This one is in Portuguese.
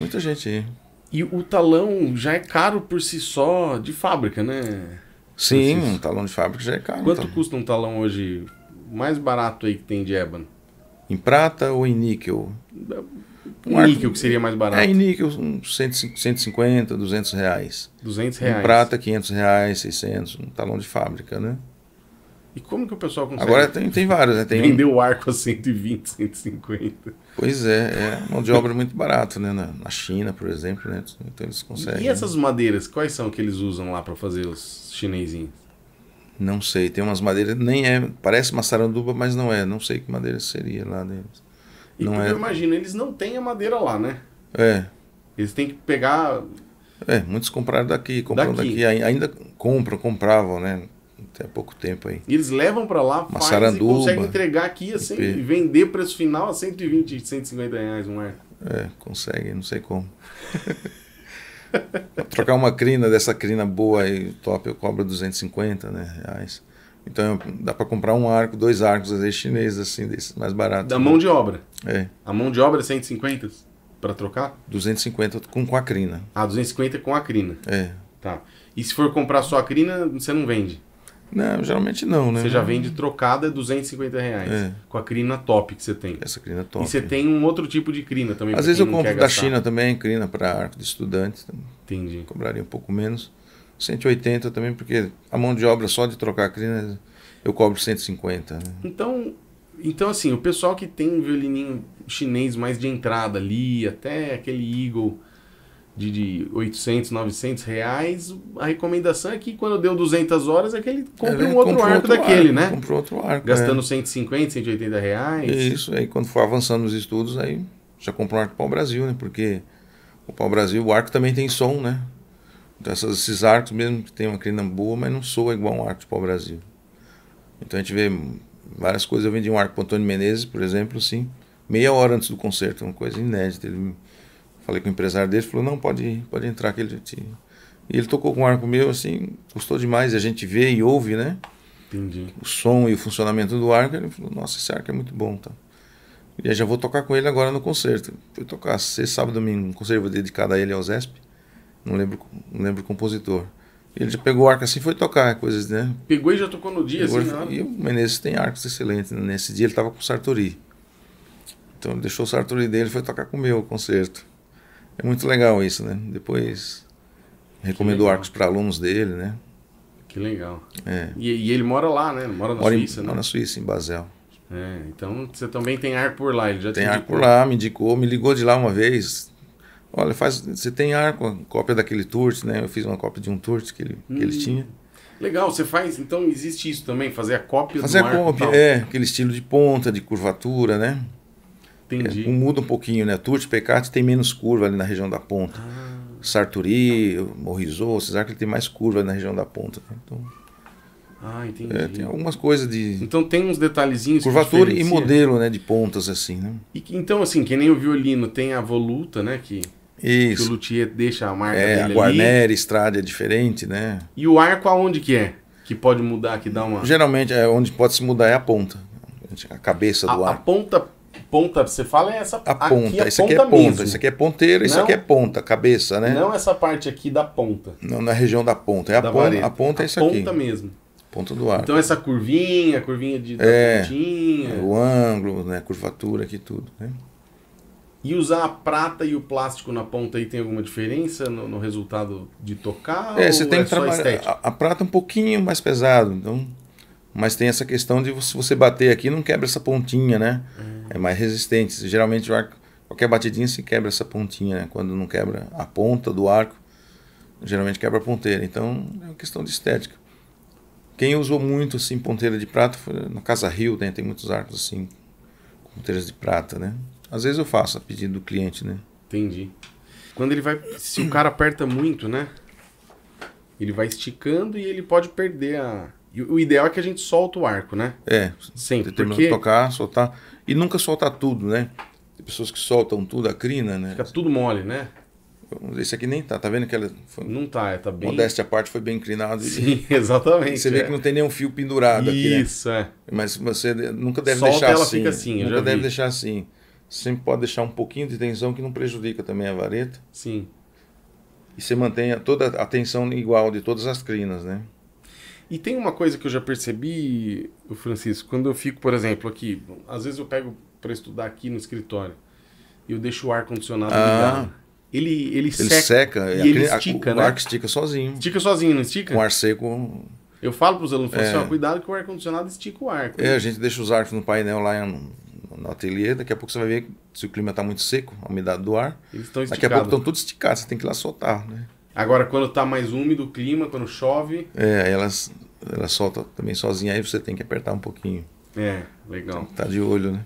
Muita gente aí. E o talão já é caro por si só de fábrica, né? Sim, um talão de fábrica já é caro. Quanto então. custa um talão hoje mais barato aí que tem de ébano? Em prata ou em níquel? Um níquel que seria mais barato. É, em níquel, uns 150, 150, 200 reais. 200 reais. Em prata, 500 reais, 600. Um talão de fábrica, né? E como que o pessoal consegue Agora tem, tem vários, né? Tem, vender o arco a 120, 150? Pois é, é mão de obra muito barato, né? Na, na China, por exemplo, né? Então eles conseguem. E essas madeiras, quais são que eles usam lá para fazer os chinesinhos? Não sei, tem umas madeiras, nem é, parece uma saranduba, mas não é. Não sei que madeira seria lá deles. E Não é. eu imagino, eles não têm a madeira lá, né? É, Eles têm que pegar. é, muitos compraram daqui, compram Daqui. daqui, ai- ainda compram, compravam, né? Até pouco tempo aí. e Eles levam para lá, Uma faz saranduba, e conseguem entregar aqui assim, e vender preço final a 120, 150 reais um arco. É, consegue, não sei como. Trocar uma crina dessa crina boa aí, top, eu cobro 250 né, reais. Então dá para comprar um arco, dois arcos às vezes chineses assim, desses mais baratos. Da mão de obra. É, A mão de obra é 150 para trocar? 250 com, com a crina. Ah, 250 com a crina. É. Tá. E se for comprar só a crina, você não vende. Não, geralmente não, né? Você já vende trocada é 250 reais. É. Com a crina top que você tem. Essa crina top. E você tem um outro tipo de crina também. Às vezes eu compro da gastar. China também, crina para arco de estudante, então Entendi. cobraria um pouco menos. 180 também, porque a mão de obra só de trocar a crina eu cobro 150. Né? Então, então, assim, o pessoal que tem um violininho chinês mais de entrada ali, até aquele Eagle de, de 800, 900 reais, a recomendação é que quando deu 200 horas é que ele compre Ele um outro arco daquele, arco, né? Compra outro arco. Gastando é. 150, 180 reais. Isso, aí quando for avançando nos estudos, aí já compra um arco pau Brasil, né? Porque o pau Brasil, o arco também tem som, né? Então essas- esses arcos, mesmo que tem uma crina boa, mas não soa igual um arco de pau Brasil. Então a gente vê várias coisas. Eu vendi um arco para Antônio Menezes, por exemplo, assim, meia hora antes do concerto, uma coisa inédita. Ele, falei com o empresário dele, falou, não, pode pode entrar que ele te... E ele tocou com um arco meu, assim, gostou demais, a gente vê e ouve, né? Entendi. o som e o funcionamento do arco, ele falou, nossa, esse arco é muito bom, tá? E aí já vou tocar com ele agora no concerto. Fui tocar sexta, sábado, domingo, um concerto dedicado a ele ao Zesp. Não lembro, não lembro o compositor. Ele já pegou o arco assim e foi tocar, coisas, né? Pegou e já tocou no dia, Pegou assim, na foi- hora? e o Menezes tem arcos excelentes. né? Nesse dia ele estava com o Sartori. Então ele deixou o Sartori dele e foi tocar com o meu concerto. É muito legal isso, né? Depois recomendou legal. arcos para alunos dele, né? Que legal. É. E, e ele mora lá, né? Mora na Mora em- Suíça, mora né? na Suíça, em Basel. É, então você também tem arco por lá. Ele já Tem te arco por lá, me indicou, me ligou de lá uma vez. Olha, faz, você tem arco, cópia daquele Turt, né? Eu fiz uma cópia de um Turt que ele, que ele Hum, tinha. Legal, você faz. Então existe isso também, fazer a cópia Fazer do a arco. e cópia, é, aquele estilo de ponta, de curvatura, né? Entendi. É, muda um pouquinho, né? Turt Pecati tem menos curva ali na região da ponta. Ah, Sarturi, Morrizou, esses arcos ele tem mais curva ali na região da ponta. né? Então, ah, entendi. é, tem algumas coisas de Então tem uns detalhezinhos. que curvatura e modelo, né? De pontas assim, né? E então, assim, que nem o violino tem a voluta, né? Que, que o Isso. luthier deixa a marca É, a dele ali. Guarneri, Estrada é diferente, né? E o arco aonde que é? Que pode mudar, que dá uma. Geralmente, é, onde pode se mudar é a ponta. A cabeça do A, a arco. ponta, ponta, você fala é essa A ponta. a isso aqui é ponta. mesmo. Isso aqui é ponteira, isso Não- aqui é ponta, cabeça, né? Não, Não essa parte aqui da ponta. na região da ponta. É a da ponta, vareta. a ponta é isso ponta aqui. mesmo. Ponta do arco. Então essa curvinha, curvinha de É. pontinha. o ângulo, né? Curvatura aqui, tudo. Né? E usar a prata e o plástico na ponta aí tem alguma diferença no, no resultado de tocar? É, você tem é que trabalhar. A, a prata é um pouquinho mais pesado, então. Mas tem essa questão de se você bater aqui, não quebra essa pontinha, né? Hum. É mais resistente. Geralmente o arco, qualquer batidinha se quebra essa pontinha, né? Quando não quebra a ponta do arco, geralmente quebra a ponteira. Então é uma questão de estética. Quem usou muito assim ponteira de prata foi na Casa Rio, né? tem muitos arcos assim, com ponteiras de prata, né? Às vezes eu faço a pedido do cliente, né? Entendi. Quando ele vai. Se o cara aperta muito, né? Ele vai esticando e ele pode perder a. e o ideal é que a gente solta o arco, né? É, Sempre. Porque de tocar, soltar. E nunca soltar tudo, né? Tem pessoas que soltam tudo, a crina, né? fica tudo mole, né? Esse aqui nem tá, tá vendo que ela foi, Não tá, é, tá bem. modéstia à parte foi bem inclinado. e- Sim, exatamente. Você vê é. que não tem nenhum fio pendurado aqui, né? Isso, é. Mas você nunca deve Solta, deixar ela assim. fica assim, nunca deve vi. deixar assim. sempre pode deixar um pouquinho de tensão que não prejudica também a vareta. Sim. E você mantém toda a tensão igual de todas as crinas, né? E tem uma coisa que eu já percebi, o Francisco, quando eu fico, por exemplo, aqui, às vezes eu pego para estudar aqui no escritório e eu deixo o ar condicionado Ah. ligado. Ele, ele, Ele seca, seca, e a ele cri- a- estica, o né? ar que estica sozinho. Estica sozinho, não estica? Com ar seco. Eu falo para os alunos, falo É. assim, ó, cuidado que o ar condicionado estica o ar. É, a gente deixa os arcos no painel lá no, no ateliê, daqui a pouco você vai ver se o clima está muito seco, a umidade do ar. Eles estão Daqui a pouco esticados. estão todos esticados, você tem que ir lá soltar, né? Agora, quando tá mais úmido o clima, quando chove, É, aí elas, elas soltam também sozinha, aí você tem que apertar um pouquinho. é, legal. Tá de olho, né?